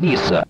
历史。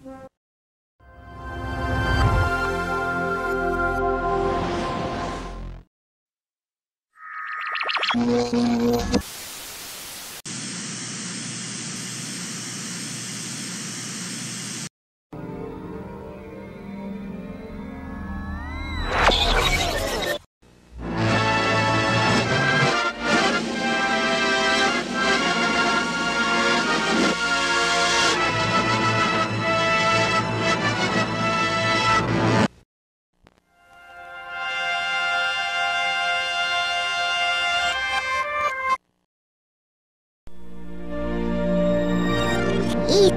eat.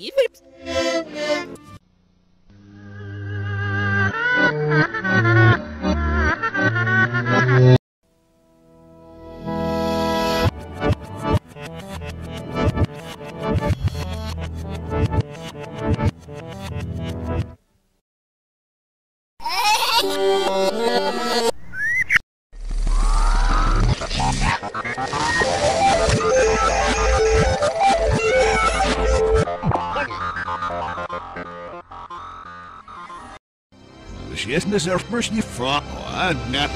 Even... Miss Erfmer's nie fra. Ah, net.